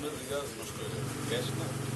Madrigal, se não escolher.